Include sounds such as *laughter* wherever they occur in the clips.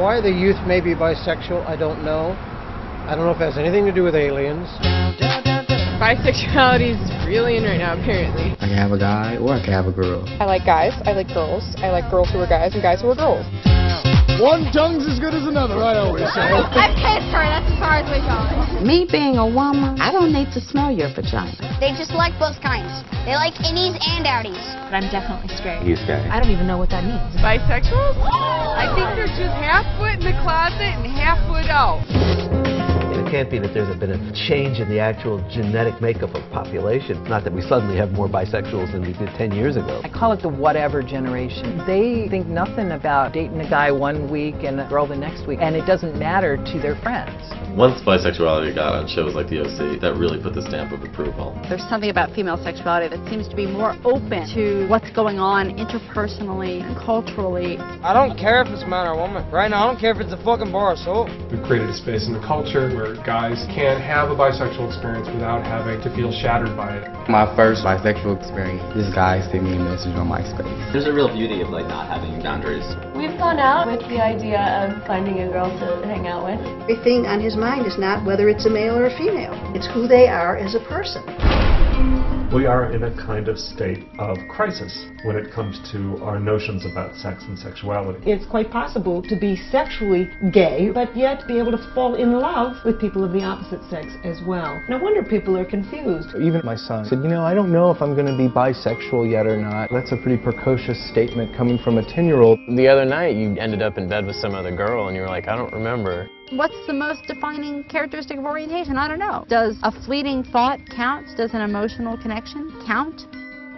Why the youth may be bisexual, I don't know. I don't know if it has anything to do with aliens. Bisexuality is really in right now, apparently. I can have a guy or I can have a girl. I like guys, I like girls, I like girls who are guys and guys who are girls. One tongue's as good as another, I always say. I've kissed her, that's as far as we go. Me being a woman, I don't need to smell your vagina. They just like both kinds. They like innies and outies. But I'm definitely straight. He's gay. I don't even know what that means. Bisexual? I think they're just half foot in the closet and half foot out. It can't be that there's been a change in the actual genetic makeup of population. Not that we suddenly have more bisexuals than we did 10 years ago. I call it the whatever generation. They think nothing about dating a guy one week and a girl the next week, and it doesn't matter to their friends. Once bisexuality got on shows like The OC, that really put the stamp of approval. There's something about female sexuality that seems to be more open to what's going on interpersonally and culturally. I don't care if it's man or woman. Right now, I don't care if it's a fucking bar of soap. We've created a space in the culture where guys can't have a bisexual experience without having to feel shattered by it. My first bisexual experience, this guy sent me a message on MySpace. There's a real beauty of like not having boundaries. We've gone out with the idea of finding a girl to hang out with. Everything on his mind is not whether it's a male or a female. It's who they are as a person. We are in a kind of state of crisis when it comes to our notions about sex and sexuality. It's quite possible to be sexually gay, but yet be able to fall in love with people of the opposite sex as well. No wonder people are confused. Even my son said, you know, I don't know if I'm going to be bisexual yet or not. That's a pretty precocious statement coming from a 10-year-old. The other night you ended up in bed with some other girl and you were like, I don't remember. What's the most defining characteristic of orientation? I don't know. Does a fleeting thought count? Does an emotional connection count?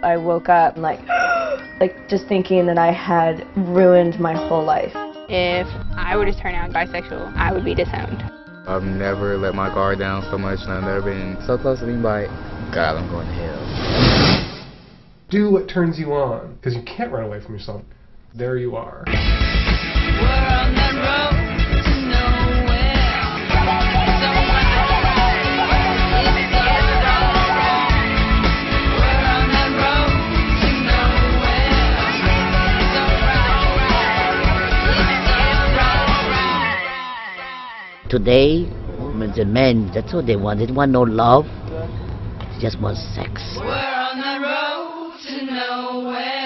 I woke up like, *gasps* like just thinking that I had ruined my whole life. If I were to turn out bisexual, I would be disowned. I've never let my guard down so much and I've never been so close to being like, God, I'm going to hell. Do what turns you on, because you can't run away from yourself. There you are. Today, women and men, that's what they want. They want no love. They just want sex. We're on the road to nowhere.